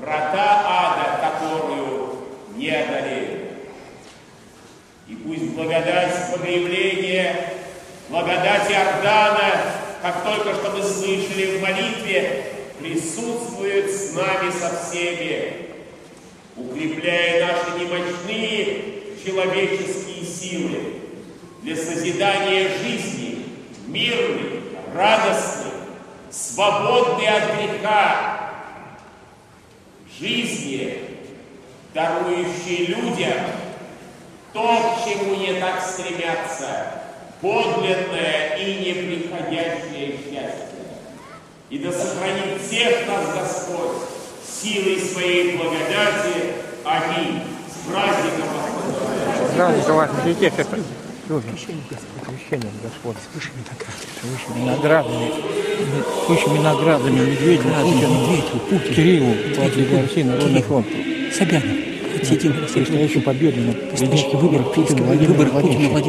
врата ада, которую не одолеют. И пусть благодать погребления, благодать Иордана, как только что мы слышали в молитве, присутствует с нами со всеми, укрепляя наши немощные человеческие силы для созидания жизни, мирной, радостной, свободной от греха, жизни, дарующей людям то, к чему не так стремятся, подлинное и неприходящее счастье. И да сохранит всех нас Господь силой своей благодати. Аминь. С праздником вас детей, это тоже крещение Господь. Наградами. С высшими наградами. Медведю, Путину, Путину, Кириллу, России, Народный фронт. Собянин. Хотите, Предстоящую победу на предстоящий выбор Путина, выбор Путина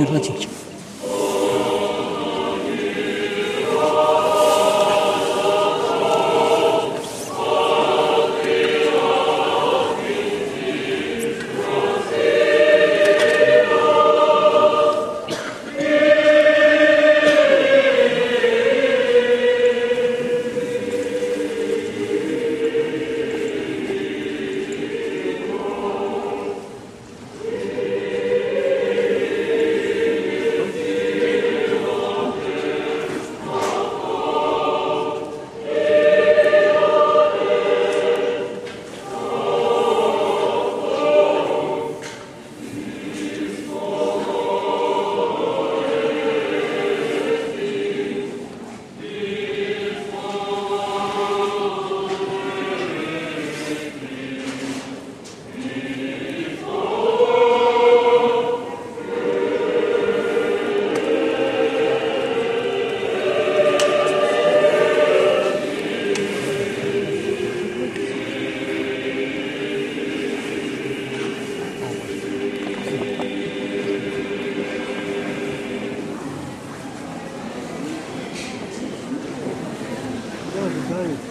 Владимира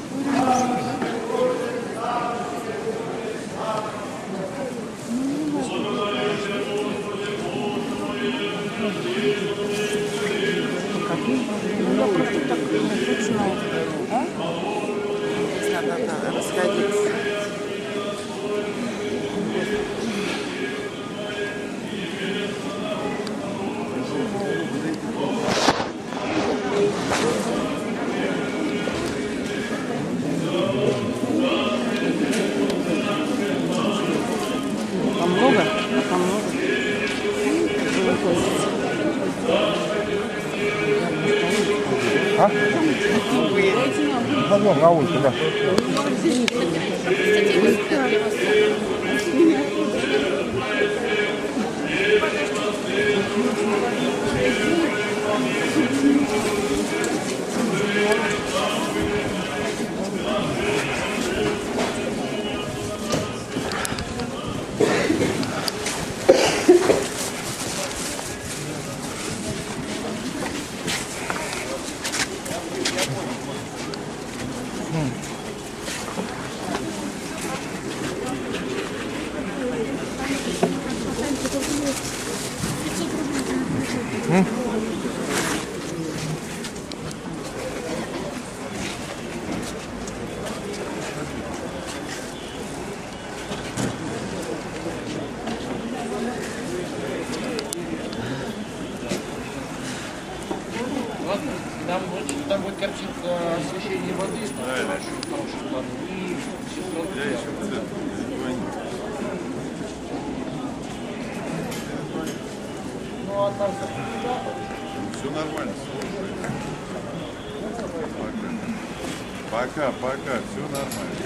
Владимировича. расходиться. А там много? А? Вон, на улице, да. Там, будет- там будет картинка освещения воды, хороший, хороший план. И всё. Ну, а там Все нормально. Пока, пока, все нормально.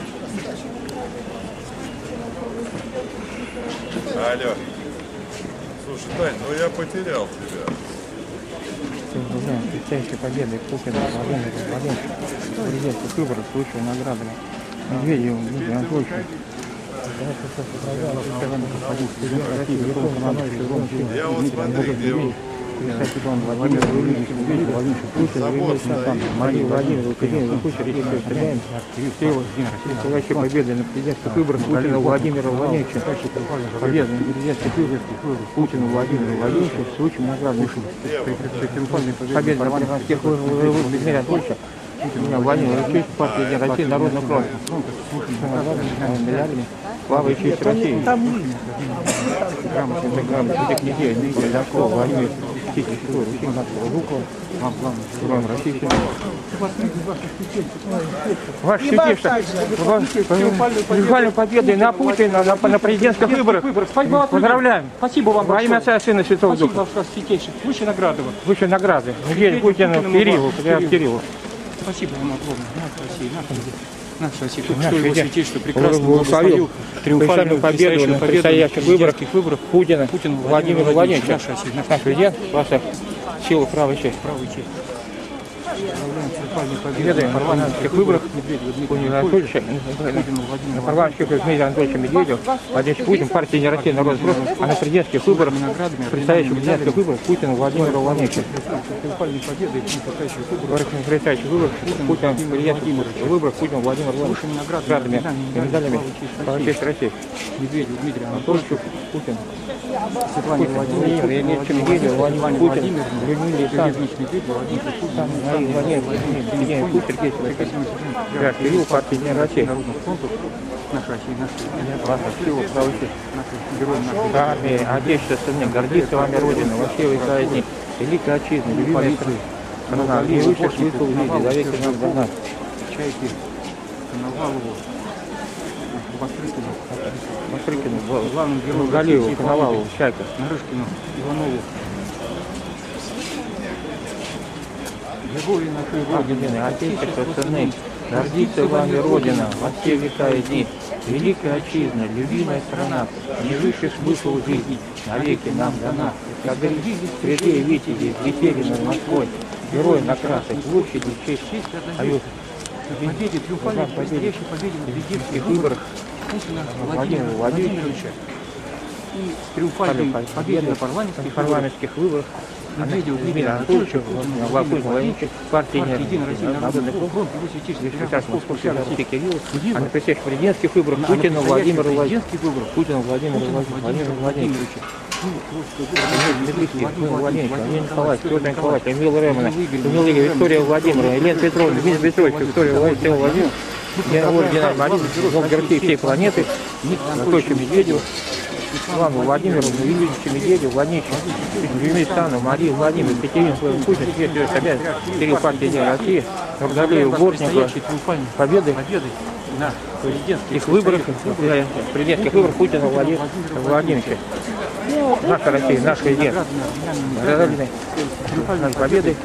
Алло. Слушай, Тань, ну я потерял тебя. Всем желаем предстоящей победы Путина, Владимира Владимировича, президентских выборов с высшими наградами Медведеву Дмитрию Анатольевичу. Я вот смотри, где он. Владимир Владимирович Медведев, Владимир Путин, Владимир Сан, Мария Владимировна, Кузьмин, Путин, Речи Стреляем, Кирилл, предстоящей победы на президентских выборах Путина Владимира Владимировича, победы на президентских выборах Путина Владимира Владимировича в случае наградных победы на президентских выборах Владимира меня Владимир Ильич, партия Единая Россия, Народный фронт. Миллиардами. Слава и честь России. Грамотный, грамотный, этих недель, Дмитрий Владимир Тихий, Руси, Нашего Жукова, вам главный героем России. Ваше Святейшество, триумфальной победой на Путина, на, на президентских выборах. Поздравляем. Спасибо вам Во имя Отца Сына Святого Спасибо Духа. вам, Ваше Святейшее. Выше награды вам. Выше награды. Неделю Путину, Кириллу, Кириллу. Спасибо вам огромное. Наша Россия. Наша Россия. Только что его прекрасно благословил триумфальную победу на предстоящих выборах выборах Путина, Путина Владимира Владимировича. Наш президент, ваша сила, право и честь. правая честь. Победы на парламентских выборах Владимира Анатольевича. Владимира на парламентских выборах Дмитрия Анатольевича Медведева, Владимир Путин, партия «Не Россия», Народ фронт, а на президентских выборах, предстоящих президентских выборах Путина Владимира Владимировича. Предстоящих выборах. Выборах на предстоящих выборах Путин, президентских выборах Путин Владимир Владимирович. Высшими наградами, и медалями честь и честь России. Медведев Дмитрия Анатольевича. Анатольевичу, Путин, Светлане Владимир Владимировне, Владимир Путин, Людмиле Владимир да, Кирилл, партия «Не Россия». Народных фронтов, наша Россия, наша сила, право и честь. наши герои нашей Армии, Отечество, стране, гордится вами Родина, во все века одни, великая отчизна, любимая страна, и выше смысл в виде, за веки нам дана. чайки, Коновалову, Бастрыкину, главным героем России, Коновалову, Чайка. Нарышкину, Иванову. Герои нашей Родины, Отечество, сыны, гордится вами Родина, во все века одни, великая отчизна, любимая страна, не выше смысл жизни, навеки нам дана. Как святые витязи, летели над Москвой, герои на Красной площади, честь Союз победе, триумфальной победе. победе на президентских выборах Путина Владимира Владимировича. И триумфальной победой на парламентских парламентских выборах Медведева Дмитрия Анатольевича, Анатольевича, Владимира Владимировича, партии Единая Россия, Народный фронт, его святейшество, Здесь Патриарх сейчас Московской Московский России. России Кирилл, Кирилл. а на предстоящих президентских выборах На- на Путина Путина Владимира Путина Владимировича. Ну, Владимир Николаевич, Эмил Ремона, Эмил Игорь, Виктория Владимировна, Елена Петровна, Дмитрий Петрович, Виктория Владимировна, Владимир, Георгий Марина, Георгий всей планеты, Анатольевича Медведева, Ивану Владимировну Юрьевичу Медведеву, Владимировичу Юрьевичу Марию Владимировну, Екатерину Путин, Сергею Собянин, Кирилл партия «Единая Россия», Нургалею Бортнику, победы их выборах, э, президентских выборах Путина Владимировича. Наша Россия, наш президент. Наградами победы,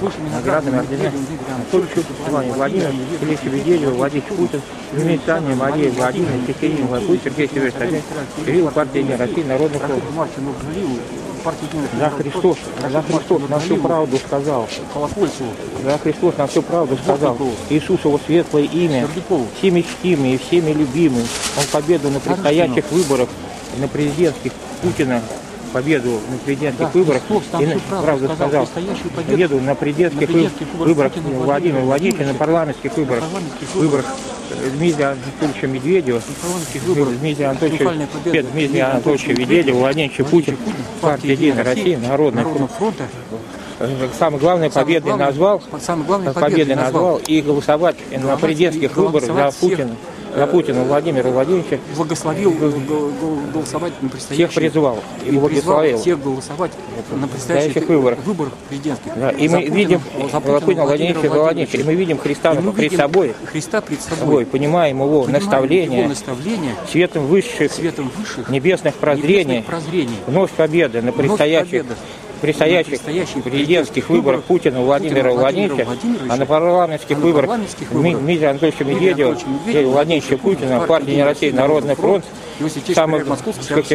наградами наградами ордена. Медведева Дмитрия Анатольевичу, Иване Владимировичу, Феликсу Медведеву, Владимир Путин, Юрий Саня, Мария Владимировна, Екатерина Владимировна, Сергей Собянин, Кирилл, партия «Единая Россия», Народный фронт. За Христос, за Христос нам всю правду сказал. Колокольцеву, За Христос нам всю правду сказал. Иисус его светлое имя, всеми чтимый и всеми любимый. Он победу на предстоящих выборах, на президентских Путина, победу на президентских Да, выборах, и на- правду правду сказал, сказал, победу на президентских, на президентских вы- выборах выборах Путина Владимира Владимира Владимировича, на парламентских выборах, парламентских выборах э, Дмитрия Анатольевича Медведева, выборах. Дмитрия Анатольевича, Дмитрия Анатольевича Медведева, Владимировича Путин, партия «Единая Россия», Народный фронт. Э, Самой победой главной- назвал, победой победой назвал и голосовать на президентских выборах за Путина, за Путина Владимира Владимировича благословил голосовать на предстоящих всех призвал и и призвал благословил. всех голосовать на предстоящих выборах. выборах президентских. Да, и мы Путина- видим за Владимира Путина Владимировича Владимировича, и мы видим Христа мы видим собой, Христа пред собой. собой, понимаем его Понимаем наставления, его наставления светом высших светом высших небесных прозрений, небесных прозрений. вновь победы на Вновь предстоящих победа предстоящих президентских выборах Путина Владимира Владимировича, Владимировича, а на парламентских а выборах Дмитрия Анатольевича Медведева, Медведева, Владимировича Путина, партия «Не Россия», Народный фронт,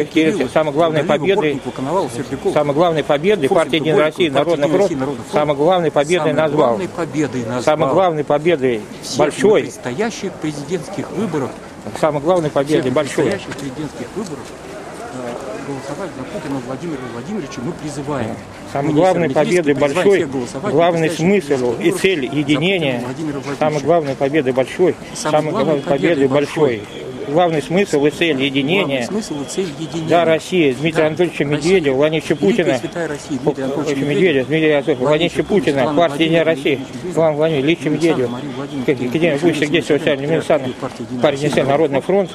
Кирилл, самой главной победой самой главной победой партии «Единая Горькову, Россия», партии Народный «Единая фронт, Россия», Народный фронт. самой главной победой назвал, самой главной победой большой, предстоящих президентских выборах самой главной победой большой, президентских голосовать за Путина Владимира Владимировича. Мы призываем. Главной Медведева победы большой, главный смысл и цель единения, Владимировича. главной победы большой, главной главной победы большой, главный смысл и цель Главный единения. смысл и цель единения. за Россию Дмитрия Да, Анатольевича Россия. Медведева, Владимировича Великая Путина, Россия, Дмитрия Анатольевича Медведева, Медведева, Дмитрия Анатольевича, Владимировича Путина, партии Единая Россия, Ильич Медведева, Медведева, Мария Владимировна Академия Пусть Сергей Александр партия Единая партия Россия, Народный фронт,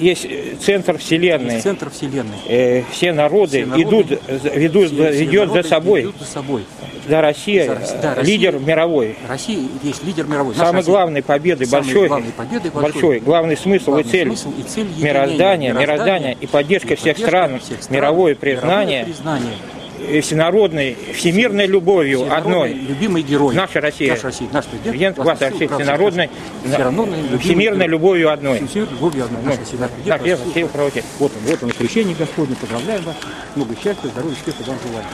есть центр вселенной, Центр Вселенной. Э, все народы Все народы идут, за- ведут, Все- все ведет за народы собой, ведут за собой. за Россия, За Рос- э, да, Россия. лидер мировой. Россия есть лидер мировой. Наша Самой Россия. главной победы Самой большой, главной победы большой, большой. главный смысл Главный и цель смысл и цель мироздания, мироздания мироздания и поддержка и всех поддержка стран, всех стран, мировое мировое признание, признание. и всенародной, всемирной любовью одной. любимый герой. Наша Россия. Наша Россия. Наш президент. Алексеевич Алексеевич всенародной, Всенародный любимый всемирной любовью одной. Всемирной любовью одной. Наш Россия. Наш президент. Наш Россия. Вот он, вот он, крещение Господне. Поздравляем вас. Много счастья, здоровья, успеха вам желаем.